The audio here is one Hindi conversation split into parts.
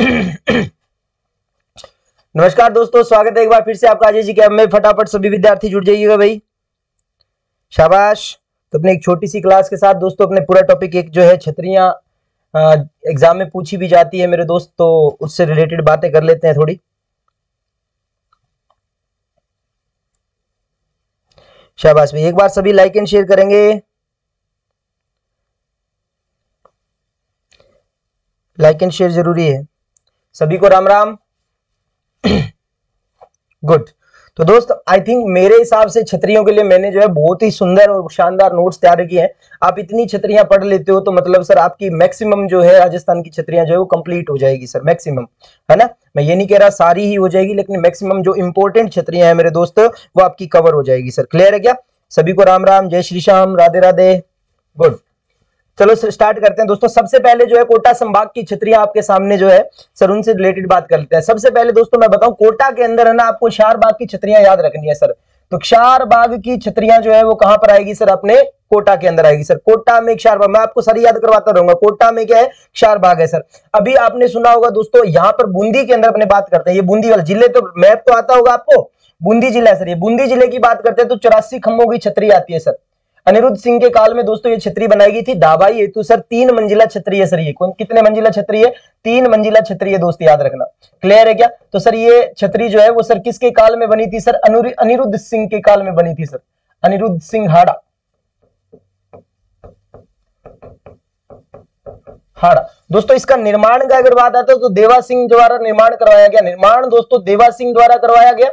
नमस्कार दोस्तों, स्वागत है एक बार फिर से आपका अजय जी कैब में फटाफट। सभी विद्यार्थी जुड़ जाइएगा भाई। शाबाश। तो अपने एक छोटी सी क्लास के साथ दोस्तों, अपने पूरा टॉपिक एक जो है, छतरियाँ एग्ज़ाम में पूछी भी जाती है मेरे दोस्त तो उससे रिलेटेड बातें कर लेते हैं थोड़ी। शाबाश भाई, एक बार सभी लाइक एंड शेयर करेंगे। लाइक एंड शेयर ज़रूरी है। सभी को राम राम। गुड तो दोस्त आई थिंक मेरे हिसाब से छतरियों के लिए मैंने जो है बहुत ही सुंदर और शानदार नोट्स तैयार किए हैं। आप इतनी छतरियाँ पढ़ लेते हो तो मतलब सर आपकी मैक्सिमम जो है राजस्थान की छतरियाँ जो है वो कंप्लीट हो जाएगी सर मैक्सिमम है ना? मैं ये नहीं कह रहा सारी ही हो जाएगी, लेकिन मैक्सिमम जो इंपॉर्टेंट छतरियाँ हैं मेरे दोस्त, वो आपकी कवर हो जाएगी सर। क्लियर है क्या? सभी को राम राम, जय श्री श्याम, राधे राधे। गुड चलो स्टार्ट करते हैं। दोस्तों, सबसे पहले जो है, कोटा संभाग की छतरियाँ आपके सामने जो है, सर, उनसे रिलेटेड बात कर लेते हैं। सबसे पहले, दोस्तों, मैं बताऊँ, कोटा के अंदर है ना, आपको शार बाग की छतरियाँ याद रखनी है, सर। तो क्षार बाग की छतरियाँ जो है, वो कहाँ पर आएगी, सर? अपने कोटा के अंदर आएगी, सर। कोटा में क्षार बाग मैं आपको सारी याद करवाता रहूँगा। कोटा में क्या है? क्षार बाग है, सर। अभी आपने सुना होगा, दोस्तों, यहाँ पर बूंदी के अंदर अपने बात करते हैं। ये बूंदी वाले ज़िले तो मैप तो आता होगा आपको? बूंदी जिला है, सर। ये बूंदी ज़िले की बात करते हैं तो चौरासी खम्भों की छतरी आती है, सर। अनिरुद्ध सिंह के काल में दोस्तों ये छतरी बनाई गई थी। दाबाई हेतु सर, तीन मंजिला छतरी है सर ये। कौन, कितने मंजिला छतरी है? तीन मंजिला छतरी है दोस्त, याद रखना। क्लियर है क्या? तो सर ये छतरी जो है वो सर किसके काल में बनी थी सर? अनिरुद्ध सिंह के काल में बनी थी सर। अनिरुद्ध सिंह हाड़ा। हाड़ा। दोस्तों इसका निर्माण का अगर बात आता है तो देवा सिंह द्वारा निर्माण करवाया गया। निर्माण दोस्तों देवा सिंह द्वारा करवाया गया।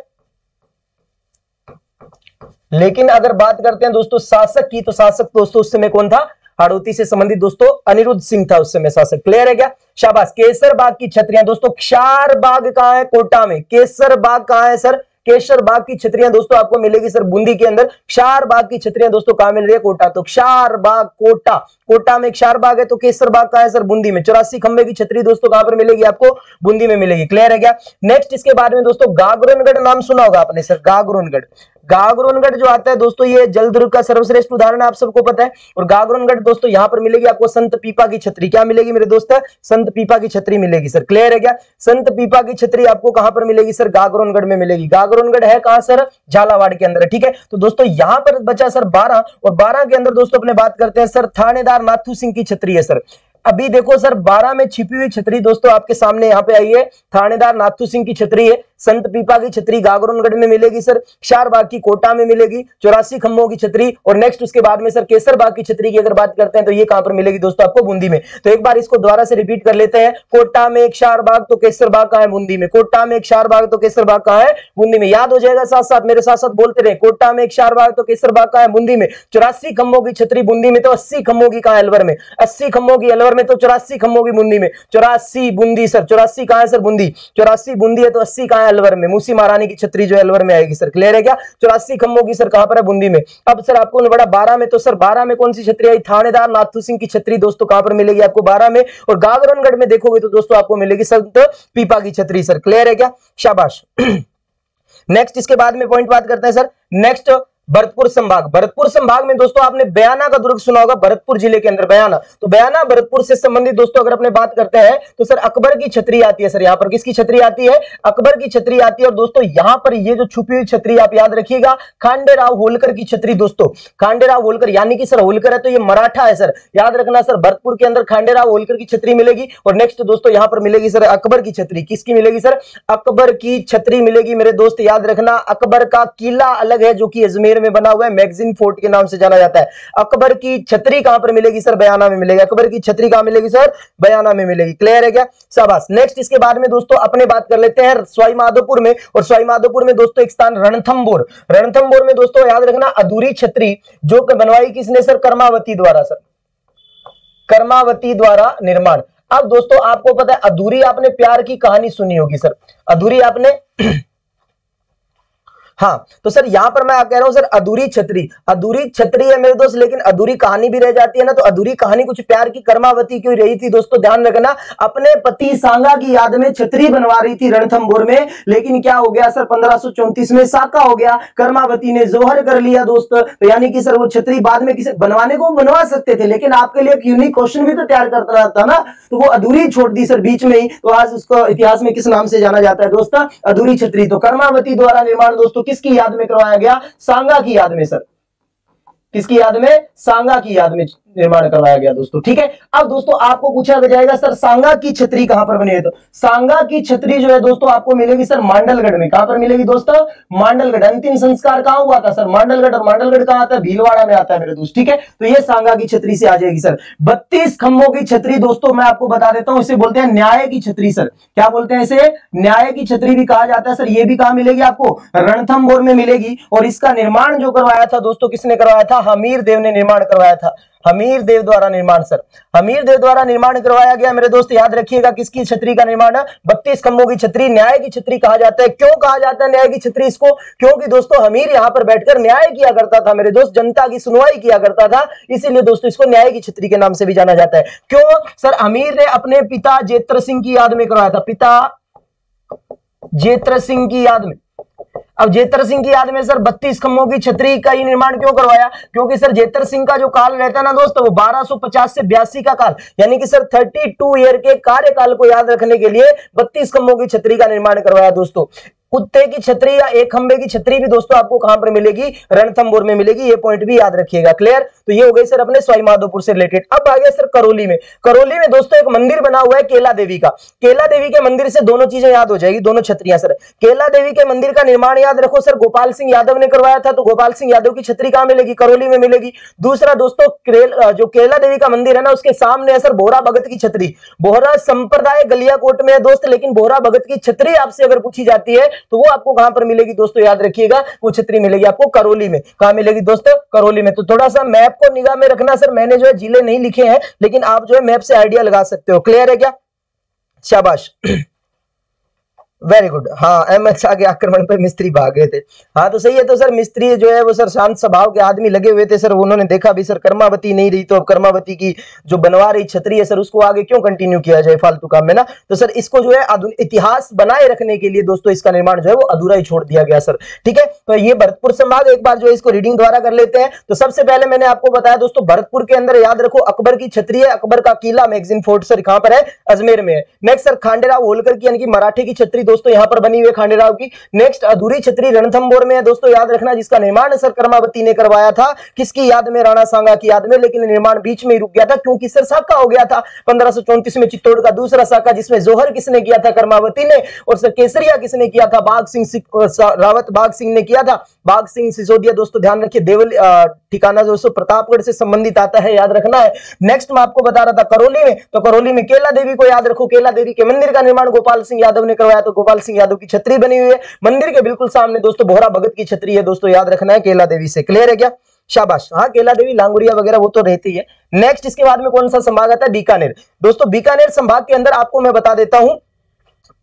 लेकिन अगर बात करते हैं दोस्तों शासक की तो शासक दोस्तों उस समय कौन था? हड़ौती से संबंधित दोस्तों अनिरुद्ध सिंह था उस समय शासक। क्लियर है क्या? शाबाश। केसर बाग की छतरियाँ। दोस्तों क्षार बाग कहाँ है? कोटा में। केसर बाग कहा है, सर? केसर बाग की छतरियाँ दोस्तों आपको मिलेगी, सर, बूंदी के अंदर। क्षार बाग की छतरियाँ दोस्तों कहाँ मिल रही है? कोटा। तो क्षार बाग कोटा। कोटा में क्षार बाग है तो केसर बाग कहा है, सर? बूंदी में। चौरासी खंबे की छतरी दोस्तों कहाँ पर मिलेगी आपको? बूंदी में मिलेगी। क्लियर है क्या? नेक्स्ट इसके बारे में दोस्तों गागरोनगढ़ नाम सुना होगा आपने, सर। गागरोनगढ़। गागरोनगढ़ जो आता है, दोस्तों, ये जलदुर्ग का सर्वश्रेष्ठ उदाहरण आप सबको पता है। और गागरोनगढ़, दोस्तों, यहाँ पर मिलेगी आपको संत पीपा की छतरी। क्या मिलेगी मेरे दोस्त? संत पीपा की छतरी मिलेगी, सर। क्लियर है क्या? संत पीपा की छतरी आपको कहाँ पर मिलेगी, सर? गागरोनगढ़ में मिलेगी। गागरोनगढ़ है कहाँ, सर? झालावाड़ के अंदर, ठीक है? तो दोस्तों, यहाँ पर बचा, सर, बारह। और बारह के अंदर, दोस्तों, अपने बात करते हैं, सर। थानेदार नाथू सिंह की छतरी है, सर। अभी देखो, सर, बारह में छिपी हुई छतरी, दोस्तों, आपके सामने यहाँ पे आई है। थानेदार नाथू सिंह की छतरी है। संत पीपा की छतरी गागरोनगढ़ में मिलेगी, सर। शारबाग की कोटा में मिलेगी, चौरासी खम्भों की छतरी। और नेक्स्ट उसके बाद में, सर केसर बाग की छतरी की अगर बात करते हैं तो ये कहाँ पर मिलेगी दोस्तों आपको? बूंदी में। तो एक बार इसको दोबारा से रिपीट कर लेते हैं। कोटा में एक शार बाग तो केसर बाग कहा है बूंदी में? कोटा में एक शार बाग तो केसर बाग कहा है बूंदी में। याद हो जाएगा साथ साथ मेरे साथ साथ बोलते रहे। कोटा में एक शार बाग तो केसर बाग कहा है बूंदी में? चौरासी खम्भों की छतरी बूंदी में तो अस्सी खम्भों की कहा अलवर में? अस्सी खम्भों की अलवर में तो चौरासी खम्भों की बूंदी में। चौरासी बूंदी, सर। चौरासी कहा है, सर, बूंदी? चौरासी बूंदी है तो अस्सी कहा अलवर में मूसी महारानी की छतरी जो अलवर में आएगी सर। क्लियर है क्या? चौरासी खम्भों की सर, कहाँ पर है? बूंदी में। अब सर, आपको बड़ा बारह में तो सर, बारह में कौन सी छतरी आई? थानेदार नाथू सिंह की छतरी दोस्तों, कहाँ पर मिलेगी आपको बारह में? और गागरनगढ़ में देखोगे तो दोस्तों आपको मिलेगी संत पीपा की छतरी सर। क्लियर है क्या? शाबाश। नेक्स्ट इसके बाद में पॉइंट बात करते हैं सर। नेक्स्ट भरतपुर संभाग। भरतपुर संभाग में दोस्तों आपने बयाना का दुर्ग सुना होगा, भरतपुर ज़िले के अंदर बयाना। तो बयाना भरतपुर से संबंधित दोस्तों अगर अपने बात करते हैं तो सर अकबर की छतरी आती है, सर यहाँ पर किसकी छतरी आती है? अकबर की छतरी आती है और दोस्तों यहाँ पर ये जो छुपी हुई छतरी आप याद रखिएगा, खांडेराव होलकर की छतरी दोस्तों। खांडेराव होलकर, यानी कि सर होलकर है तो ये मराठा है सर। याद रखना सर, भरतपुर के अंदर खांडेराव होलकर की छतरी मिलेगी और नेक्स्ट दोस्तों यहाँ पर मिलेगी सर अकबर की छतरी। किसकी मिलेगी सर? अकबर की छतरी मिलेगी मेरे दोस्त, याद रखना, अकबर का किला अलग है जो कि अजमेर में बना हुआ है मैगजीन फोर्ट के नाम से जाना जाता है। अकबर की छतरी कहाँ पर मिलेगी, सर? बयाना में मिलेगी। अकबर की छतरी कहाँ मिलेगी, सर? बयाना में मिलेगी। क्लियर है क्या? शाबाश। नेक्स्ट इसके बाद में दोस्तों अपने बात कर लेते हैं स्वाई माधोपुर में। और स्वाई माधोपुर में दोस्तों एक स्थान रणथम्बोर रणथम्बोर में दोस्तों याद रखना, अधूरी छतरी जो बनवाई किसने, सर? कर्मावती द्वारा, सर। कर्मावती द्वारा निर्माण। अब दोस्तों आपको पता है, अधूरी आपने प्यार की कहानी सुनी होगी, सर। अधूरी आपने हाँ तो सर यहाँ पर मैं आप कह रहा हूँ, सर, अधूरी छतरी। अधूरी छतरी है मेरे दोस्त, लेकिन अधूरी कहानी भी रह जाती है ना तो अधूरी कहानी कुछ प्यार की कर्मावती क्यों रही थी? दोस्तों, ध्यान रखना, अपने पति सांगा की याद में छतरी बनवा रही थी रणथम्बोर में, लेकिन क्या हो गया, सर, पंद्रह में साका हो गया, कर्मावती ने जोहर कर लिया, दोस्त। तो यानी कि, सर, वो छतरी बाद में किसी, बनवाने को बनवा सकते थे, लेकिन आपके लिए एक यूनिक क्वेश्चन भी तो तैयार करता रहता ना तो वो अधूरी छोड़ दी, सर, बीच में ही। तो आज उसको इतिहास में किस नाम से जाना जाता है, दोस्तों? अधूरी छतरी। तो कर्मावती द्वारा निर्माण, दोस्तों किसकी याद में करवाया गया? सांगा की याद में, सर। किसकी याद में? सांगा की याद में। निर्माण करवाया गया दोस्तों, ठीक है? अब दोस्तों, आपको पूछा जाएगा, सर, सांगा की छतरी कहाँ पर बनी है? तो सांगा की छतरी जो है दोस्तों, आपको मिलेगी, सर, मांडलगढ़ में। कहाँ पर मिलेगी दोस्तों? मांडलगढ़। अंतिम संस्कार कहाँ हुआ था, सर? मांडलगढ़। और मांडलगढ़ कहाँ आता है? भीलवाड़ा में आता है मेरे दोस्त, ठीक है? तो ये सांगा की छतरी से आ जाएगी, सर। बत्तीस खंभों की छतरी दोस्तों, मैं आपको बता देता हूँ, इसे बोलते हैं न्याय की छतरी, सर। क्या बोलते हैं इसे? न्याय की छतरी भी कहा जाता है, सर। ये भी कहाँ मिलेगी आपको? रणथम्बोर में मिलेगी। और इसका निर्माण जो करवाया था दोस्तों, किसने करवाया था? हमीर देव ने निर्माण करवाया था। हमीर देव द्वारा निर्माण, सर। हमीर देव द्वारा निर्माण करवाया गया। मेरे दोस्त, याद रखिएगा किसकी छतरी का निर्माण? बत्तीस खंभों की छतरी, न्याय की छतरी कहा जाता है। क्यों कहा जाता है न्याय की छतरी इसको? क्योंकि दोस्तों, हमीर यहाँ पर बैठकर न्याय किया करता था। मेरे दोस्त, जनता की सुनवाई किया करता था। इसीलिए दोस्तों, इसको न्याय की छतरी के नाम से भी जाना जाता है। क्यों? सर, हमीर ने अपने पिता जेत्र सिंह की याद में करवाया था। पिता जेत्र सिंह की याद में। अब जेतर सिंह की याद में सर बत्तीस खम्भों की छतरी का ही निर्माण क्यों करवाया? क्योंकि सर जेतर सिंह का जो काल रहता ना दोस्तों, वो 1250 से बयासी का काल। यानी कि सर 32 ईयर के कार्यकाल को याद रखने के लिए बत्तीस खम्भों की छतरी का निर्माण करवाया दोस्तों। कुत्ते की छतरी या एक खंबे की छतरी भी दोस्तों आपको कहाँ पर मिलेगी? रणथंबोर में मिलेगी, ये पॉइंट भी याद रखिएगा क्लियर तो ये हो गई सर अपने स्वाई माधोपुर से रिलेटेड अब आ गया सर करौली में। करौली में दोस्तों एक मंदिर बना हुआ है केला देवी का। केला देवी के मंदिर से दोनों चीज़ें याद हो जाएगी, दोनों छतरियाँ सर केला देवी के मंदिर का निर्माण याद रखो सर गोपाल सिंह यादव ने करवाया था तो गोपाल सिंह यादव की छतरी कहाँ मिलेगी? करौली में मिलेगी। दूसरा दोस्तों जो केला देवी का मंदिर है ना, उसके सामने है सर बोहरा भगत की छतरी। बोहरा संप्रदाय गलियाकोट में है दोस्त, लेकिन बोहरा भगत की छतरी आपसे अगर पूछी जाती है तो वो आपको कहाँ पर मिलेगी दोस्तों, याद रखिएगा वो छत्री मिलेगी आपको करोली में। कहा मिलेगी दोस्तों? करोली में। तो थोड़ा सा मैप को निगाह में रखना, सर, मैंने जो है ज़िले नहीं लिखे हैं, लेकिन आप जो है मैप से आइडिया लगा सकते हो। क्लियर है क्या? शाबाश। वेरी गुड हाँ अहमद शाह के आक्रमण पर मिस्त्री भाग गए थे। हाँ तो सही है तो सर, मिस्त्री जो है वो सर शांत स्वभाव के आदमी लगे हुए थे, सर उन्होंने देखा भी, सर, कर्मावती नहीं रही तो अब कर्मावती की जो बनवा रही छतरी है, सर, उसको आगे क्यों कंटिन्यू किया जाए फालतू काम में ना? तो सर, इसको जो है इतिहास बनाए रखने के लिए दोस्तों इसका निर्माण जो है वो अधूरा ही छोड़ दिया गया, सर। ठीक है? तो ये भरतपुर संभाग, एक बार जो है इसको रीडिंग द्वारा कर लेते हैं। तो सबसे पहले मैंने आपको बताया दोस्तों, भरतपुर के अंदर याद रखो, अकबर की छतरी है, अकबर का किला मैगजीन फोर्ट सर, कहाँ पर है? अजमेर में है। नेक्स्ट सर, खांडेराव होलकर की, यानी कि मराठी की छतरी दोस्तों, यहाँ पर बनी हुई खांडेराव की। नेक्स्ट अधूरी छतरी रणथम्बोर में है। दोस्तों, याद रखना, जिसका निर्माण सर कर्मावती ने करवाया था, किसकी याद में? राणा सांगा की याद में, लेकिन निर्माण बीच में ही रुक गया था, क्योंकि सर साका हो गया था। पंद्रह में चित्तौड़ का दूसरा साका, जिसमें जोहर किसने किया था? कर्मावती ने, और सर केसरिया किसने किया था? बाघ सिंह रावत बाघ सिंह ने किया था। बाघ सिंह सिसोदिया, दोस्तों, ध्यान रखिए, देवल ठिकाना दोस्तों प्रतापगढ़ से संबंधित आता है, याद रखना है। नेक्स्ट मैं आपको बता रहा था करौली में तो करौली में केला देवी को याद रखो। केला देवी के मंदिर का निर्माण गोपाल सिंह यादव ने करवाया तो गोपाल सिंह यादव की छतरी बनी हुई है। मंदिर के बिल्कुल सामने दोस्तों, बोहरा भगत की छतरी है दोस्तों, याद रखना है, केला देवी से। क्लियर है क्या? शाबाश। हाँ केला देवी, लांगुरिया वगैरह वो तो रहती है। नेक्स्ट इसके बाद में कौन सा संभाग आता है? बीकानेर। दोस्तों, बीकानेर संभाग के अंदर आपको मैं बता देता हूँ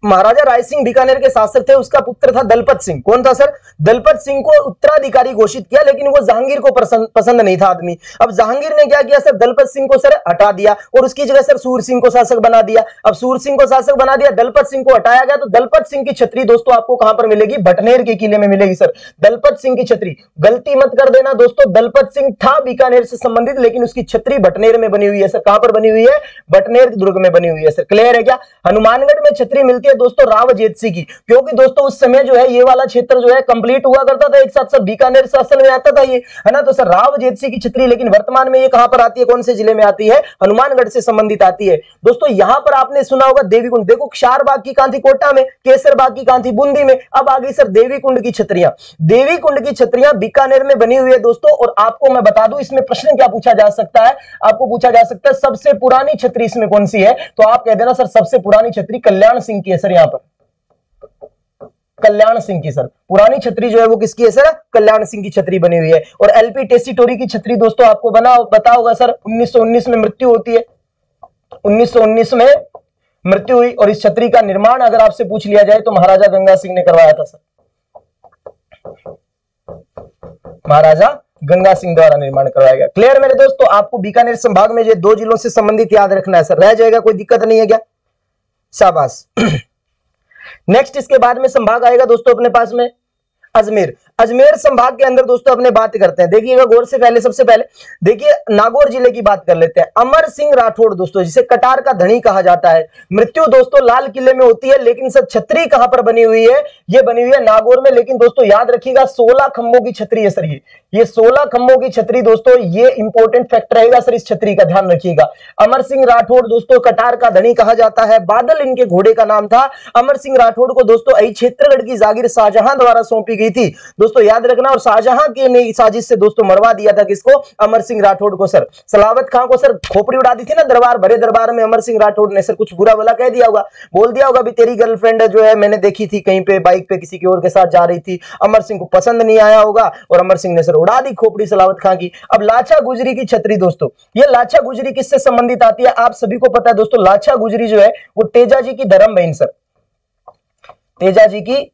महाराजा राय सिंह बीकानेर के शासक थे, उसका पुत्र था दलपत सिंह। कौन था, सर? दलपत सिंह को उत्तराधिकारी घोषित किया, लेकिन वो जहांगीर को पसंद नहीं था आदमी। अब जहांगीर ने क्या किया, सर? दलपत सिंह को, सर, हटा दिया, और उसकी जगह, सर, सूर सिंह को शासक बना दिया। अब सूर सिंह को शासक बना दिया, दलपत सिंह को हटाया गया तो दलपत सिंह की छतरी, दोस्तों, आपको कहाँ पर मिलेगी? भटनेर के किले में मिलेगी, सर। दलपत सिंह की छतरी। गलती मत कर देना, दोस्तों, दलपत सिंह था बीकानेर से संबंधित, लेकिन उसकी छतरी भटनेर में बनी हुई है, सर। कहाँ पर बनी हुई है? भटनेर दुर्ग में बनी हुई है, सर। क्लियर है क्या? हनुमानगढ़ में छतरी मिलती है दोस्तों रावजेत सी की, क्योंकि दोस्तों उस समय जो है ये वाला क्षेत्र जो है कंप्लीट हुआ करता था, एक साथ सर बीकानेर शासन में आता था ये, है ना? तो सर राव जेतसी की छतरी, लेकिन वर्तमान में ये कहाँ पर आती है, कौन से ज़िले में आती है? हनुमानगढ़ से संबंधित आती है। दोस्तों यहाँ पर आपने सुना होगा देवी कुंड देखो क्षार बाग की कांति कोटा में केसर बाग की कांति बूंदी में, अब आ गई सर देवी कुंड की छतरियाँ। देवी कुंड की छतरियाँ बीकानेर में बनी हुई है दोस्तों, और आपको मैं बता दूँ, इसमें प्रश्न क्या पूछा जा सकता है? आपको पूछा जा सकता है, सबसे पुरानी छतरी इसमें कौन सी है? तो आप कह देना सर सबसे पुरानी छतरी कल्याण सिंह की है सर यहाँ पर? कल्याण सिंह की सर। पुरानी छतरी जो है वो किसकी है सर? कल्याण सिंह की छतरी बनी हुई है। और एलपी टेस्टिटोरी की छतरी दोस्तों आपको बना पता होगा सर 1919 में मृत्यु होती है। 1919 में मृत्यु हुई और इस छतरी का निर्माण अगर आपसे पूछ लिया जाए तो महाराजा गंगा सिंह ने करवाया था सर। महाराजा गंगा सिंह द्वारा निर्माण करवाया गया। क्लियर मेरे दोस्त? आपको बीकानेर संभाग में जो दो जिलों से संबंधित याद रखना है सर। रह जाएगा, कोई दिक्कत नहीं है क्या? शाबाश। नेक्स्ट इसके बाद में संभाग आएगा दोस्तों अपने पास में। अजमेर। अजमेर संभाग के अंदर दोस्तों अपने बात करते हैं। देखिएगा गौर से पहले, सबसे पहले, देखिए, नागौर ज़िले की बात कर लेते हैं। अमर सिंह राठौड़, दोस्तों, जिसे कटार का धनी कहा जाता है। मृत्यु, दोस्तों, लाल किले में होती है, लेकिन सर, छतरी कहाँ पर बनी हुई है? ये बनी हुई है नागौर में, लेकिन, दोस्तों, याद रखिएगा, सोलह खंभों की छतरी है सर ये। ये सोलह खंभों की छतरी, दोस्तों, ये इंपॉर्टेंट फैक्ट रहेगा सर, इस छतरी का ध्यान रखिएगा। अमर सिंह राठौड़, दोस्तों, कटार का धनी कहा जाता है। बादल इनके घोड़े का नाम था। अमर सिंह राठौड़ को, दोस्तों अई क्षेत्रगढ़ की जागीर शाहजहां द्वारा सौंपी गई थी। दोस्तों, याद रखना और शाहजहां के ने साजिश से दोस्तों मरवा दिया था किसको? अमर सिंह राठौड़ को, सर। सलावत खां को, सर, खोपड़ी उड़ा दी थी ना दरबार भरे दरबार में अमर सिंह राठौड़ ने, सर, कुछ बुरा भला कह दिया होगा। बोल दिया होगा भी तेरी गर्लफ्रेंड जो है, मैंने देखी थी कहीं पे, बाइक पे किसी की और के साथ जा रही थी। अमर सिंह को पसंद नहीं आया होगा और अमर सिंह ने, सर, उड़ा दी खोपड़ी सलावत खां की। अब लाछा गुजरी की छतरी, दोस्तों। ये लाछा गुजरी किससे संबंधित आती है? आप सभी को पता है, दोस्तों, लाछा गुजरी जो है, वो तेजा जी की धर्म बहन सर। तेजा जी की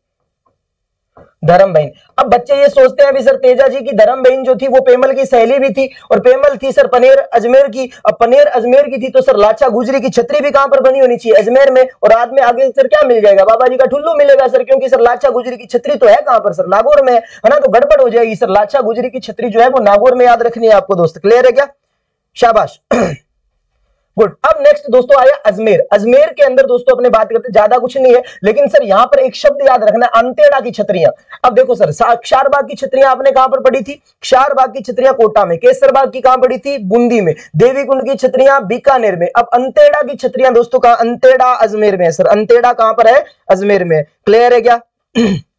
धर्म बहन अब बच्चे ये सोचते हैं अभी सर तेजा जी की धर्म बहन जो थी, वो पेमल की सहेली भी थी और पेमल थी सर पनेर अजमेर की। अब पनेर अजमेर की थी तो सर लाचा गुजरी की छतरी भी कहाँ पर बनी होनी चाहिए? अजमेर में। और रात में आगे सर क्या मिल जाएगा? बाबा जी का ठुल्लू मिलेगा सर, क्योंकि सर लाचा गुजरी की छतरी तो है कहाँ पर सर? नागौर में है ना? तो गड़बड़ हो जाएगी सर। लाचा गुजरी की छतरी जो है वो नागौर में याद रखनी है आपको दोस्त। क्लियर है क्या? शाबाश। गुड अब नेक्स्ट दोस्तों आया अजमेर। अजमेर के अंदर दोस्तों अपने बात करते ज़्यादा कुछ नहीं है, लेकिन सर यहाँ पर एक शब्द याद रखना है अंतेड़ा की छतरियाँ। अब देखो सर क्षारबाग की छतरियाँ आपने कहाँ पर पढ़ी थी? क्षारबाग की छतरियाँ कोटा में, केसरबाग की कहाँ पड़ी थी? बूंदी में। देवी कुंड की छतरियाँ बीकानेर में। अब अंतेड़ा की छतरियाँ दोस्तों कहाँ अंतेड़ा अजमेर में है सर। अंतेड़ा कहाँ पर है? अजमेर में क्लियर है क्या?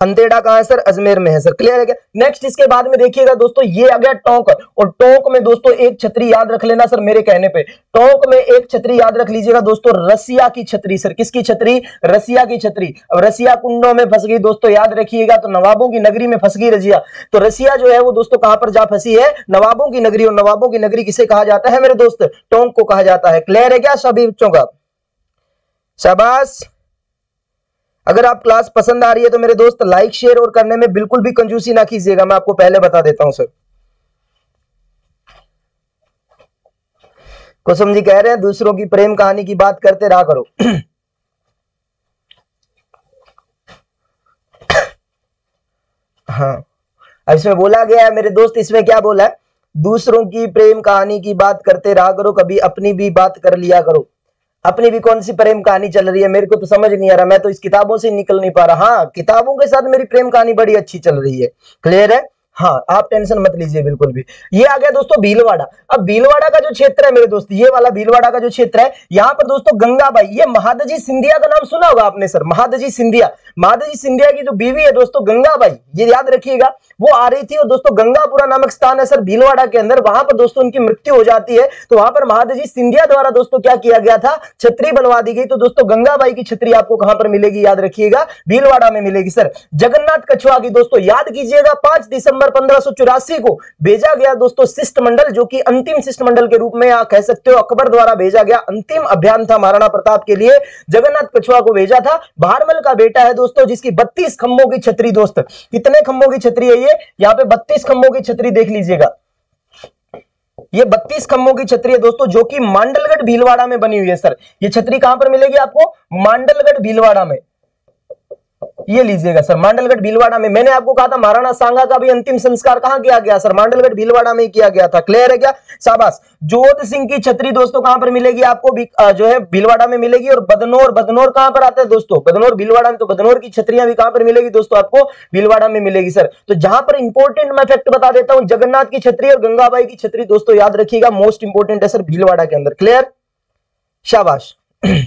अंतेड़ा कहाँ है, सर? अजमेर में है, सर। क्लियर है क्या? नेक्स्ट इसके बाद में देखिएगा दोस्तों, ये आ गया टोंक। और टोंक में दोस्तों, एक छतरी याद रख लेना, सर, मेरे कहने पे। टोंक में एक छतरी याद रख लीजिएगा दोस्तों, रसिया की छतरी, सर। किसकी छतरी? रसिया की छतरी। अब रसिया कुंडों में फंस गई दोस्तों, याद रखिएगा तो नवाबों की नगरी में फंस गई रजिया। तो रसिया जो है, वो दोस्तों, कहाँ पर जा फंसी है? नवाबों की नगरी, और नवाबों की नगरी किसे कहा जाता है? मेरे दोस्त, टोंक को कहा जाता है। क्लियर है क्या, सभी बच्चों का? शाबाश। अगर आप क्लास पसंद आ रही है तो मेरे दोस्त लाइक शेयर और करने में बिल्कुल भी कंजूसी ना कीजिएगा। मैं आपको पहले बता देता हूँ सर कुसुम जी कह रहे हैं, दूसरों की प्रेम कहानी की बात करते रहा करो। हाँ। अब इसमें बोला गया है, मेरे दोस्त इसमें क्या बोला है? दूसरों की प्रेम कहानी की बात करते रहा करो, कभी अपनी भी बात कर लिया करो। अपनी भी कौन सी प्रेम कहानी चल रही है? मेरे को तो समझ नहीं आ रहा, मैं तो इस किताबों से निकल नहीं पा रहा। हाँ किताबों के साथ मेरी प्रेम कहानी बड़ी अच्छी चल रही है। क्लियर है? हाँ आप टेंशन मत लीजिए बिल्कुल भी। ये आ गया दोस्तों भीलवाड़ा। अब भीलवाड़ा का जो क्षेत्र है मेरे दोस्त, ये वाला भीलवाड़ा का जो क्षेत्र है, यहाँ पर दोस्तों गंगाबाई ये महादजी सिंधिया का नाम सुना होगा आपने, सर? महादजी सिंधिया। महादजी सिंधिया की जो बीवी है दोस्तों गंगाबाई ये याद रखिएगा। वो आ रही थी और दोस्तों गंगापुरा नामक स्थान है सर, भीलवाड़ा के अंदर। वहाँ पर दोस्तों उनकी मृत्यु हो जाती है। तो वहाँ पर महादजी सिंधिया द्वारा दोस्तों क्या किया गया था? छतरी बनवा दी गई। तो दोस्तों गंगाबाई की छतरी आपको कहाँ पर मिलेगी याद रखिएगा? भीलवाड़ा में मिलेगी सर। जगन्नाथ कछुआ की दोस्तों याद कीजिएगा, पाँच दिसंबर पंद्रह को भेजा गया दोस्तों शिष्टमंडल, जो कि अंतिम शिष्टमंडल के रूप में कह सकते हो, अकबर द्वारा भेजा गया अंतिम अभियान था महाराणा प्रताप के लिए। जगन्नाथ कछुआ को भेजा था। भारमल का बेटा है दोस्तों, जिसकी बत्तीस खंभों की छतरी दोस्त। कितने खंभों की छतरी है ये? यहाँ पे बत्तीस खंभों की छतरी देख लीजिएगा। ये बत्तीस खंभों की छतरी है दोस्तों, जो कि मांडलगढ़ भीलवाड़ा में बनी हुई है, सर। ये छतरी कहाँ पर मिलेगी आपको? मांडलगढ़ भीलवाड़ा में। ये लीजिएगा, सर। मांडलगढ़ भीलवाड़ा में मैंने आपको कहा था, महाराणा सांगा का भी अंतिम संस्कार कहाँ किया गया, सर? मांडलगढ़ भीलवाड़ा में किया गया था। क्लियर है क्या? शाबाश। जोध सिंह की छतरी दोस्तों कहाँ पर मिलेगी आपको? जो है, भीलवाड़ा में मिलेगी और बदनौर बदनौर कहाँ पर आता है दोस्तों? बदनौर, भीलवाड़ा में तो बदनौर की छतरियाँ भी कहाँ पर मिलेगी दोस्तों आपको? भीलवाड़ा में मिलेगी, सर। तो जहाँ पर इंपॉर्टेंट मैं फैक्ट बता देता हूँ, जगन्नाथ की छतरी और गंगाबाई की छतरी दोस्तों याद रखिएगा मोस्ट इंपोर्टेंट है सर, भीलवाड़ा के अंदर। क्लियर शाबाश।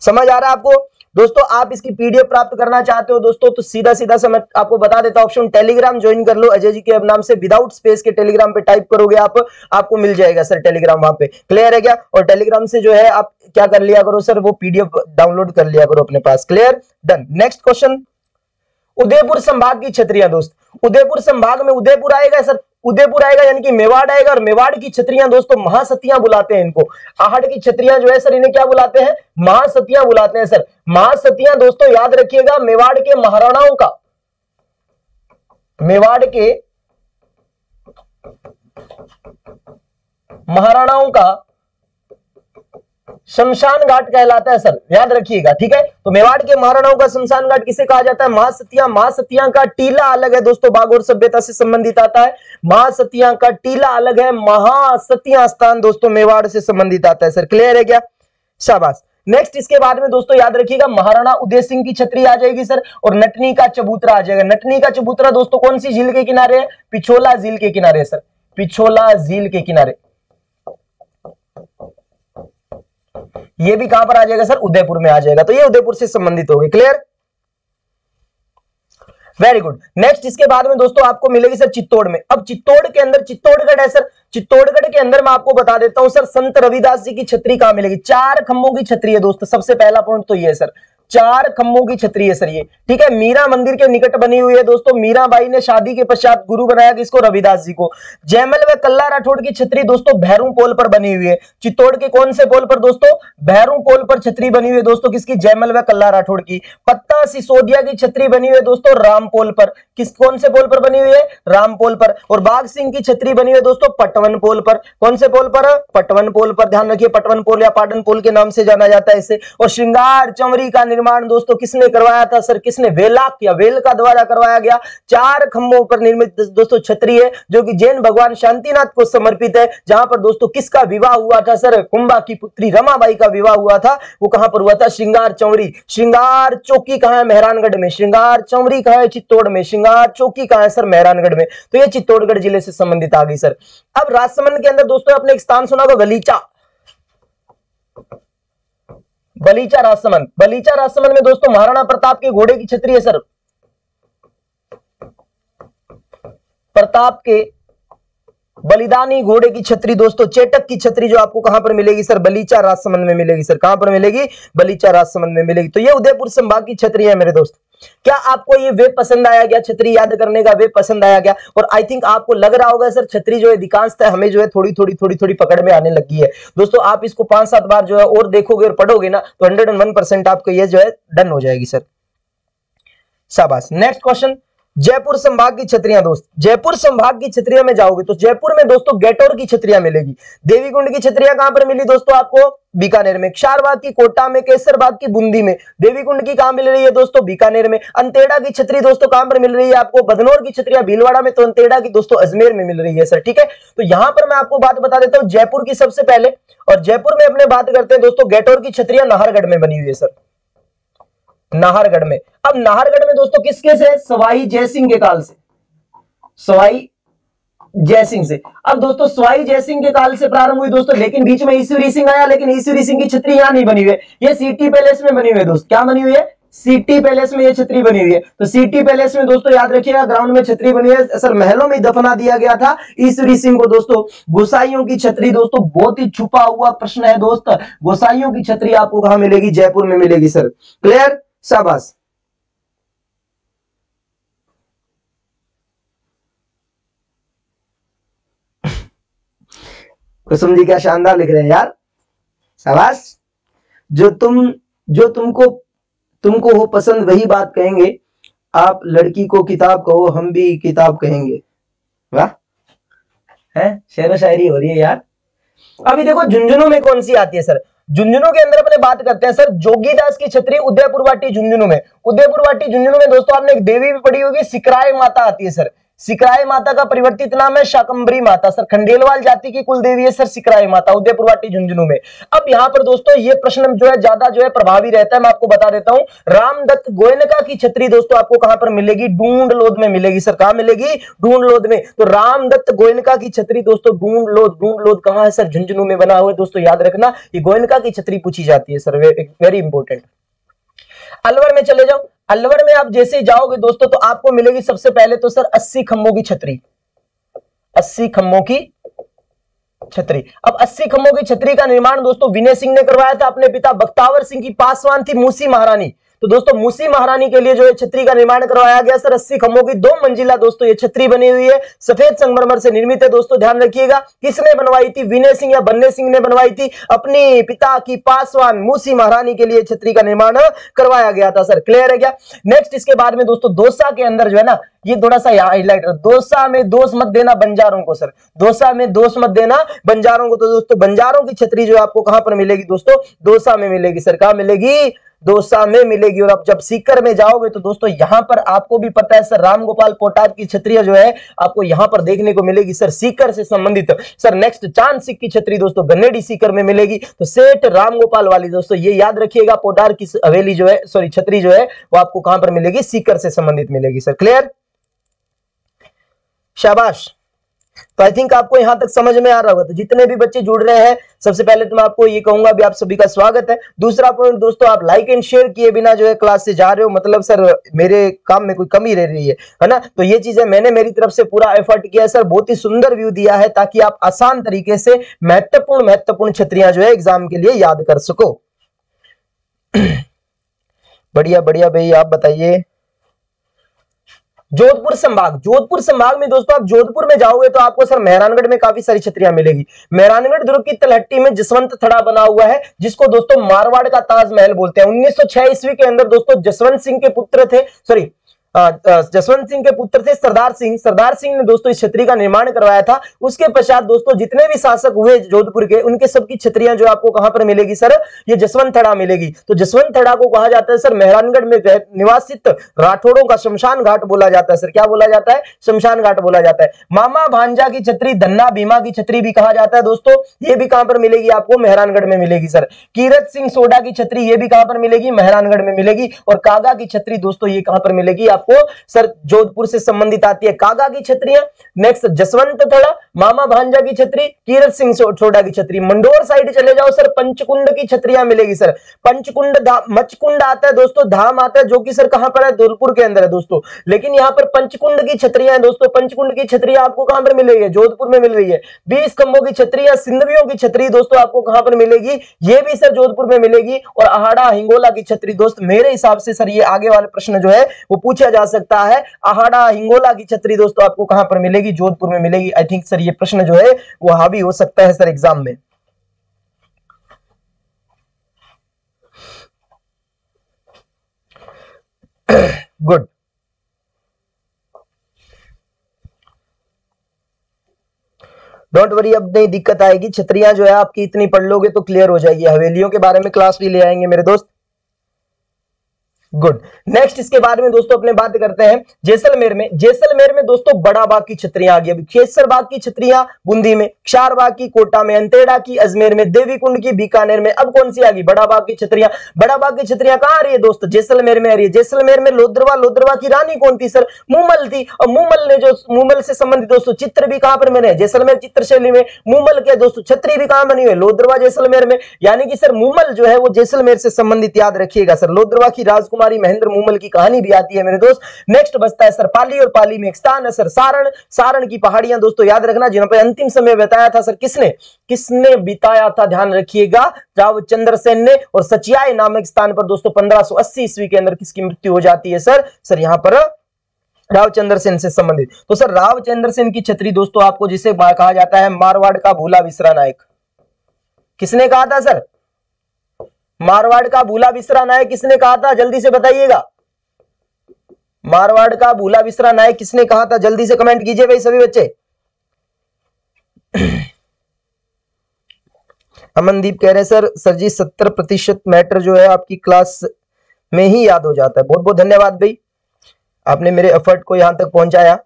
समझ आ रहा है आपको? दोस्तों, आप इसकी पीडीएफ प्राप्त करना चाहते हो दोस्तों तो सीधा सीधा से मैं आपको बता देता ऑप्शन टेलीग्राम ज्वाइन कर लो। अजय जी के नाम से विदाउट स्पेस के टेलीग्राम पे टाइप करोगे आप, आपको मिल जाएगा सर टेलीग्राम वहाँ पे। क्लियर है क्या? और टेलीग्राम से जो है आप क्या कर लिया करो सर वो पीडीएफ डाउनलोड कर लिया करो अपने पास। Clear done next question Udaipur संभाग की छत्रियाँ दोस्त। उदयपुर संभाग में उदयपुर आएगा सर उदयपुर आएगा, यानी कि मेवाड़ आएगा, और मेवाड़ की छत्रियाँ दोस्तों, महासतियाँ बुलाते हैं इनको। आहड़ की छत्रियाँ जो है सर, इन्हें क्या बुलाते हैं? महासतियाँ बुलाते हैं सर। महासतियाँ दोस्तों, याद रखिएगा, मेवाड़ के महाराणाओं का। मेवाड़ के महाराणाओं का शमशान घाट कहलाता है, सर। याद रखिएगा, ठीक है? तो मेवाड़ के महाराणाओं का शमशान घाट किसे कहा जाता है? महासतिया महासतिया का टीला अलग है, दोस्तों, बागोर सभ्यता से संबंधित आता है। महासतिया का टीला अलग है, महासतिया स्थान, दोस्तों, मेवाड़ से संबंधित आता है, सर। क्लियर है क्या? शाबाश। नेक्स्ट इसके बाद में, दोस्तों, याद रखिएगा, महाराणा उदय सिंह की छतरी आ जाएगी, सर, और नटनी का चबूतरा आ जाएगा। नटनी का चबूतरा, दोस्तों, कौन सी झील के किनारे है? पिछोला झील के किनारे, सर। पिछोला झील के किनारे। ये भी कहाँ पर आ जाएगा सर? उदयपुर में आ जाएगा। तो ये उदयपुर से संबंधित होगी। क्लियर वेरी गुड नेक्स्ट इसके बाद में दोस्तों आपको मिलेगी सर चित्तौड़ में। अब चित्तौड़ के अंदर, चित्तौड़गढ़ है सर। चित्तौड़गढ़ के अंदर मैं आपको बता देता हूँ, सर, संत रविदास जी की छतरी कहाँ मिलेगी? चार खंभों की छतरी है दोस्तों। सबसे पहला पॉइंट तो ये है, सर। चार खंभों की छतरी है सर ये। ठीक है, मीरा मंदिर के निकट बनी हुई है दोस्तों। मीराबाई ने शादी के पश्चात गुरु बनाया किसको? रविदास जी को। जयमल व कल्ला राठौड़ की छतरी दोस्तों भैरू पोल पर बनी हुई है। चित्तौड़ के कौन से पोल पर दोस्तों? भैरू पोल पर छतरी बनी हुई है दोस्तों। किसकी? जयमल व कल्ला राठौड़ की। पत्ता सिसोदिया की छतरी बनी हुई है दोस्तों, राम पोल पर। किस, कौन से पोल पर बनी हुई है? राम पोल पर। और बाघ सिंह की छतरी बनी हुई है दोस्तों, पटवन पोल पर। कौन से पोल पर? पटवन पोल पर। ध्यान रखिए, पटवन पोल या पाटन पोल के नाम से जाना जाता है इसे। और श्रृंगार चमरी का निर्माण दोस्तों किसने करवाया था? सर, किसने वेलाक या वेल का द्वारा करवाया गया चार खंभों पर निर्मित दोस्तों छतरी है, जो कि जैन भगवान शांतिनाथ को समर्पित है, जहाँ पर दोस्तों किसका विवाह हुआ था? सर, कुंभा की पुत्री रमाबाई का विवाह हुआ था। वो कहाँ पर हुआ था? श्रृंगार चौरी श्रृंगार चौकी कहाँ है? मेहरानगढ़ में। श्रृंगार चौरी कहाँ है? चित्तौड़ में। श्रृंगार चौकी कहाँ है? सर, मेहरानगढ़ में। तो ये चित्तौड़गढ़ ज़िले से संबंधित आ गई, सर। अब राजसमंद के अंदर दोस्तों अपने एक स्थान सुना गलीचा। बलीचा राजसमंद। बलीचा राजसमंद में दोस्तों महाराणा प्रताप के घोड़े की छतरी है, सर। प्रताप के बलिदानी घोड़े की छतरी दोस्तों चेटक की छतरी जो आपको कहाँ पर मिलेगी सर? बलीचा राजसमंद में मिलेगी सर। कहाँ पर मिलेगी? बलीचा राजसमंद में मिलेगी। तो ये उदयपुर संभाग की छतरी है मेरे दोस्त। क्या आपको ये वे पसंद आया गया छतरी याद करने का वे पसंद आया गया और आई थिंक आपको लग रहा होगा सर, छतरी जो है अधिकांशतः हमें जो है थोड़ी थोड़ी थोड़ी थोड़ी पकड़ में आने लगी है। दोस्तों, आप इसको पाँच सात बार जो है और देखोगे और पढ़ोगे ना तो हंड्रेड एंड वन परसेंट आपको ये जो है डन हो जाएगी सर। शाबाश। नेक्स्ट क्वेश्चन जयपुर संभाग की छतरियाँ दोस्त। जयपुर संभाग की छतरियाँ में जाओगे तो जयपुर में दोस्तों गेटोर की छतरियाँ मिलेगी। देवीकुंड की छतरियाँ कहाँ पर मिली दोस्तों आपको? बीकानेर में। क्षारबाग की, कोटा में, केसरबाग की, बूंदी में। देवीकुंड की कहाँ मिल रही है दोस्तों? बीकानेर में। अंतेड़ा की छतरी दोस्तों कहाँ पर मिल रही है आपको? बदनौर की छतरियाँ भीलवाड़ा में तो अंतेड़ा की दोस्तों अजमेर में मिल रही है, सर, ठीक है? तो यहाँ पर मैं आपको बात बता देता हूँ जयपुर की सबसे पहले। और जयपुर में अपने बात करते हैं दोस्तों, गेटोर की छतरियाँ नाहरगढ़ में बनी हुई है, सर। नाहरगढ़ में। अब नाहरगढ़ में दोस्तों किसके से सवाई जयसिंह के काल से। सवाई जयसिंह से। अब दोस्तों सवाई जयसिंह के काल से प्रारंभ हुई दोस्तों, लेकिन बीच में ईश्वरी सिंह आया, लेकिन ईश्वरी सिंह की छतरी यहाँ नहीं बनी हुई है। ये सिटी पैलेस में बनी हुई है दोस्त। क्या बनी हुई है? सिटी पैलेस में ये छतरी बनी हुई है। तो सिटी पैलेस में दोस्तों याद रखिएगा, ग्राउंड में छतरी बनी है। सर महलों में दफना दिया गया था ईश्वरी सिंह को दोस्तों। गोसाइयों की छतरी दोस्तों, बहुत ही छुपा हुआ प्रश्न है दोस्त। गोसाइयों की छतरी आपको कहा मिलेगी? जयपुर में मिलेगी, सर। क्लियर? शाबाश कुसुम जी क्या शानदार लिख रहे हैं यार। शाबाश जो तुम, जो तुमको तुमको हो पसंद वही बात कहेंगे, आप लड़की को किताब कहो, हम भी किताब कहेंगे। वाह। है? शेर शायरी हो रही है यार। अभी देखो, झुंझुनू में कौन सी आती है, सर? झुंझुनू के अंदर अपने बात करते हैं। सर, जोगीदास की छतरी उदयपुर वाटी झुंझुनू में। उदयपुर वाटी झुंझुनू में दोस्तों, आपने एक देवी भी पड़ी होगी सिकराय माता आती है, सर। सिकराय माता का परिवर्तित नाम है शाकंबरी माता। सर, खंडेलवाल जाति की कुल देवी है सर सिकराय माता उदयपुरवाटी झुंझुनू में। अब यहाँ पर दोस्तों, ये प्रश्न जो है, ज़्यादा जो है प्रभावी रहता है, मैं आपको बता देता हूँ। रामदत्त गोयनका की छतरी दोस्तों, आपको कहाँ पर मिलेगी? ढूंढ लोद में मिलेगी। सर, कहाँ मिलेगी? ढूंढ लोद में। तो रामदत्त गोयनका की छतरी दोस्तों ढूंढ लोद ढूंढ लोद कहाँ है सर? झुंझुनू में बना हुआ है दोस्तों, याद रखना। ये गोयनका की छतरी पूछी जाती है, सर वेरी इंपॉर्टेंट अलवर में चले जाओ। अलवर में आप जैसे जाओगे दोस्तों तो आपको मिलेगी सबसे पहले तो सर अस्सी खंभों की छतरी। अस्सी खंभों की छतरी। अब अस्सी खंभों की छतरी का निर्माण दोस्तों विनय सिंह ने करवाया था, अपने पिता बख्तावर सिंह की पासवान थी मूसी महारानी। तो दोस्तों, मूसी महारानी के लिए जो है छतरी का निर्माण करवाया गया, सर, अस्सी खम्भों की दो मंजिला दोस्तों ये छतरी बनी हुई है। सफ़ेद संगमरमर से निर्मित है दोस्तों, ध्यान रखिएगा। किसने बनवाई थी? विनय सिंह या बन्ने सिंह ने बनवाई थी। अपनी पिता की पासवान मूसी महारानी के लिए छतरी का निर्माण करवाया गया था, सर। क्लियर है क्या? नेक्स्ट इसके बाद में दोस्तों दोसा के अंदर जो है ना, ये थोड़ा सा हाईलाइट दोसा में दोष मत देना बंजारों को, सर। दोसा में दोष मत देना बंजारों को। तो दोस्तों, बंजारों की छतरी जो आपको कहाँ पर मिलेगी दोस्तों? दोसा में मिलेगी, सर। कहाँ मिलेगी? दोसा में मिलेगी। और आप जब सीकर में जाओगे तो दोस्तों यहाँ पर आपको भी पता है, सर रामगोपाल पोटार की छत्रिया जो है, आपको यहाँ पर देखने को मिलेगी। सर सीकर से संबंधित, सर नेक्स्ट चाँद सिख की छतरी दोस्तों गन्नेडी सीकर में मिलेगी। तो सेठ रामगोपाल वाली दोस्तों ये याद रखिएगा पोटार की हवेली जो है, सॉरी छतरी जो है, वो आपको कहाँ पर मिलेगी? सीकर से संबंधित मिलेगी। Sir clear? शाबाश। तो आई थिंक आपको यहाँ तक समझ में आ रहा होगा। तो जितने भी बच्चे जुड़ रहे हैं, सबसे पहले तो मैं आपको ये कहूँगा भी आप सभी का स्वागत है। दूसरा पॉइंट दोस्तों, आप लाइक एंड शेयर किए बिना जो है क्लास से जा रहे हो मतलब सर मेरे काम में कोई कमी रह रही है है ना? तो ये चीज़ें मैंने मेरी तरफ़ से पूरा एफर्ट किया सर बहुत ही सुंदर व्यू दिया है, ताकि आप आसान तरीके से महत्वपूर्ण महत्वपूर्ण छत्रियाँ जो है एग्ज़ाम के लिए याद कर सको। बढ़िया बढ़िया भाई, आप बताइए। जोधपुर संभाग जोधपुर संभाग में दोस्तों आप जोधपुर में जाओगे तो आपको सर मेहरानगढ़ में काफ़ी सारी छत्रियाँ मिलेगी। मेहरानगढ़ दुर्ग की तलहट्टी में जसवंत थड़ा बना हुआ है, जिसको दोस्तों मारवाड़ का ताजमहल बोलते हैं। 1906 ईस्वी के अंदर दोस्तों जसवंत सिंह के पुत्र थे सॉरी जसवंत सिंह के पुत्र थे सरदार सिंह। सरदार सिंह ने दोस्तों इस छतरी का निर्माण करवाया था। उसके पश्चात दोस्तों जितने भी शासक हुए जोधपुर के, उनके सबकी छतरियाँ जो आपको कहाँ पर मिलेगी, सर? ये जसवंत थड़ा मिलेगी। तो जसवंत थड़ा को कहा जाता है, सर, मेहरानगढ़ में निवासित राठौड़ों का शमशान घाट बोला जाता है, सर। क्या बोला जाता है? शमशान घाट बोला जाता है। मामा भांजा की छतरी, धन्ना भीमा की छतरी भी कहा जाता है दोस्तों। ये भी कहाँ पर मिलेगी आपको? मेहरानगढ़ में मिलेगी, सर। कीरत सिंह सोडा की छतरी, ये भी कहाँ पर मिलेगी? मेहरानगढ़ में मिलेगी। और कागा की छतरी, दोस्तों, ये कहाँ पर मिलेगी? आपको सर जोधपुर से संबंधित आती है कागा की छत्रियाँ। नेक्स्ट जसवंत थड़ा। मामा भांजा की छतरी, कीरत सिंह छोटा की छतरी। मंडोर साइड चले जाओ, सर, पंचकुंड की छतरियाँ मिलेगी, सर। पंचकुंड मचकुंड आता है, दोस्तों, धाम आता है, जो कि, सर, कहाँ पर है? धौलपुर के अंदर है, दोस्तों। लेकिन यहाँ पर पंचकुंड की छतरियाँ है, दोस्तों। पंचकुंड की छतरियाँ आपको कहाँ पर मिलेगी जोधपुर में मिल रही है। बीस खंभों की छतरियाँ सिंधवियों की छतरी, दोस्तों, आपको कहाँ पर मिलेगी? ये भी, सर, जोधपुर में मिलेगी। और अहाड़ा हिंगोला की छतरी, दोस्त, मेरे हिसाब से, सर, ये आगे वाले प्रश्न जो है, वो पूछा जा सकता है। अहाड़ा हिंगोला की छतरी, दोस्तों, आपको कहाँ पर मिलेगी? जोधपुर में मिलेगी। आई थिंक सर ये प्रश्न जो है, वो हावी हो सकता है सर एग्ज़ाम में। गुड डोंट वरी अब नहीं दिक्कत आएगी। छतरियाँ जो है, आपकी इतनी पढ़ लोगे तो क्लियर हो जाएगी। हवेलियों के बारे में क्लास भी ले आएँगे मेरे दोस्त। गुड नेक्स्ट इसके बारे में दोस्तों अपने बात करते हैं जैसलमेर में। जैसलमेर में दोस्तों बड़ा बाग की छतरियाँ आ गई अभी खेसर बाग की छतरियाँ बूंदी में, क्षार बाग की कोटा में, अंतेड़ा की अजमेर में, देवी कुंड की बीकानेर में। अब कौन सी आ गई बड़ा बाग की छतरियाँ। बड़ा बाग की छतरियाँ कहाँ आ रही है दोस्तों? जैसलमेर में आ रही है। जैसलमेर में लोद्रवा लोद्रवा की रानी कौन थी सर? मुमल थी। और मुमल ने जो, मुमल से संबंधित दोस्तों चित्र भी कहाँ पर बने? जैसलमेर चित्रशैली में मुमल के दोस्तों छतरी भी कहाँ बनी हुई लोद्रवा जैसलमेर में। यानी कि सर मुमल जो है वो जैसलमेर से संबंधित याद रखिएगा सर। लोद्रवा की राजकुमार कुमारी महेंद्र मुमल की कहानी भी आती है, मेरे दोस्त। नेक्स्ट बचता है सर पाली और पाली में एक स्थान है सर सारण। सारण की पहाड़ियाँ दोस्तों याद रखना जिन पर अंतिम समय बताया था सर किसने? किसने बिताया था? ध्यान रखिएगा, राव चंद्रसेन ने और सचियाई नामक स्थान पर दोस्तों पंद्रह ईस्वी के अंदर किसकी मृत्यु हो जाती है सर? सर यहाँ पर रावचंद्र सेन से संबंधित। तो सर रावचंद्र सेन की छतरी दोस्तों आपको जिसे कहा जाता है मारवाड़ का भूला विसरा नायक। किसने कहा था सर? मारवाड़ का भूला विसरा नायक किसने कहा था? जल्दी से बताइएगा। मारवाड़ का भूला विसरा नायक किसने कहा था? जल्दी से कमेंट कीजिए भाई सभी बच्चे। अमनदीप कह रहे सर सर जी, सत्तर प्रतिशत मैटर जो है आपकी क्लास में ही याद हो जाता है। बहुत बहुत धन्यवाद भाई। आपने मेरे एफर्ट को यहाँ तक पहुँचाया।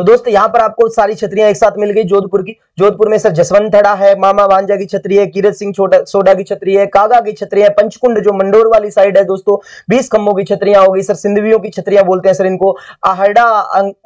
तो दोस्तों, यहाँ पर आपको सारी छतरियाँ एक साथ मिल गई, जोधपुर की। जोधपुर में सर जसवंत थड़ा है, मामा वांजा की छतरी है, कीरत सिंह सोडा की छतरी है, कागा की छतरी है, पंचकुंड जो मंडोर वाली साइड है दोस्तों, बीस खम्भों की छतरियाँ हो गई। सर सिंधवियों की छतरियाँ बोलते हैं सर इनको। आहड़ा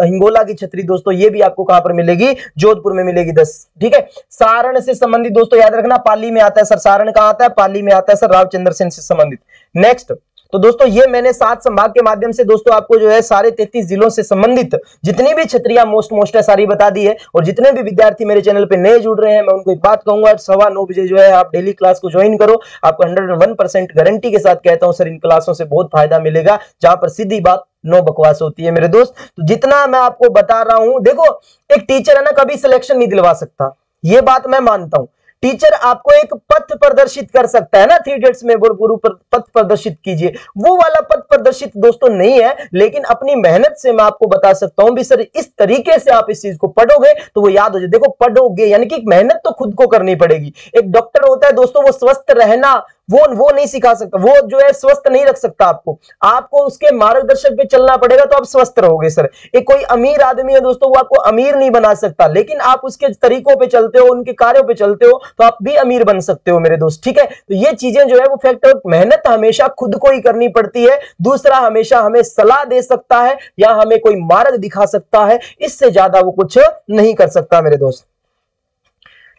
हिंगोला की छतरी दोस्तों, ये भी आपको कहाँ पर मिलेगी? जोधपुर में मिलेगी दस। ठीक है? सारण से संबंधित दोस्तों, याद रखना, पाली में आता है सर। सारण कहा आता है? पाली में आता है सर रावचंद्र सेन से संबंधित। नेक्स्ट तो दोस्तों, ये मैंने सात संभाग के माध्यम से दोस्तों आपको जो है सारे तैतीस जिलों से संबंधित जितनी भी छत्रियाँ मोस्ट मोस्ट है, सारी बता दी है। और जितने भी विद्यार्थी मेरे चैनल पर नए जुड़ रहे हैं, मैं उनको एक बात कहूँगा सवा नौ बजे जो है आप डेली क्लास को ज्वाइन करो। आपको हंड्रेड गारंटी के साथ कहता हूँ सर इन क्लासों से बहुत फ़ायदा मिलेगा, जहाँ पर सीधी बात नो बकवास होती है मेरे दोस्त। तो जितना मैं आपको बता रहा हूँ, देखो, एक टीचर है ना, कभी सिलेक्शन नहीं दिलवा सकता। ये बात मैं मानता हूँ। टीचर आपको एक पथ प्रदर्शित कर सकता है ना थ्री डेट्स में गुरु पथ प्रदर्शित कीजिए। वो वाला पथ प्रदर्शित दोस्तों नहीं है, लेकिन अपनी मेहनत से मैं आपको बता सकता हूँ भी सर, इस तरीके से आप इस चीज़ को पढ़ोगे तो वो याद हो जाए। देखो, पढ़ोगे, यानी कि मेहनत तो खुद को करनी पड़ेगी। एक डॉक्टर होता है दोस्तों, वो स्वस्थ रहना वो वो नहीं सिखा सकता, वो जो है स्वस्थ नहीं रख सकता आपको। आपको उसके मार्गदर्शक पे चलना पड़ेगा तो आप स्वस्थ रहोगे, सर। एक कोई अमीर आदमी है दोस्तों, वो आपको अमीर नहीं बना सकता, लेकिन आप उसके तरीकों पे चलते हो, उनके कार्यों पे चलते हो तो आप भी अमीर बन सकते हो मेरे दोस्त, ठीक है? तो ये चीज़ें जो है वो फैक्टर मेहनत हमेशा खुद को ही करनी पड़ती है, दूसरा हमेशा हमें सलाह दे सकता है या हमें कोई मार्ग दिखा सकता है, इससे ज़्यादा वो कुछ नहीं कर सकता मेरे दोस्त।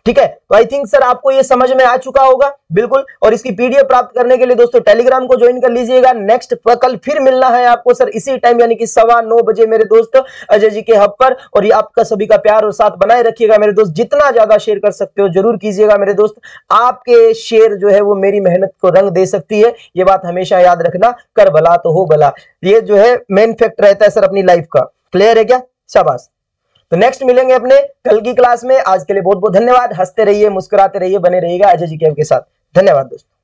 ठीक है? तो आई थिंक सर आपको ये समझ में आ चुका होगा, बिल्कुल। और इसकी पीडीएफ प्राप्त करने के लिए दोस्तों टेलीग्राम को ज्वाइन कर लीजिएगा। नेक्स्ट कल फिर मिलना है आपको सर इसी टाइम यानी कि सवा नौ बजे मेरे दोस्त अजय जी के हब पर। और ये आपका सभी का प्यार और साथ बनाए रखिएगा मेरे दोस्त। जितना ज़्यादा शेयर कर सकते हो, ज़रूर कीजिएगा मेरे दोस्त। आपके शेयर जो है, वो मेरी मेहनत को रंग दे सकती है। ये बात हमेशा याद रखना, कर भला तो हो भला। ये जो है मेन फैक्ट रहता है सर अपनी लाइफ का। क्लियर है क्या? शाबाश। तो नेक्स्ट मिलेंगे अपने कल की क्लास में। आज के लिए बहुत बहुत धन्यवाद। हँसते रहिए, मुस्कुराते रहिए, बने रहिएगा अजय जी के साथ। धन्यवाद दोस्तों।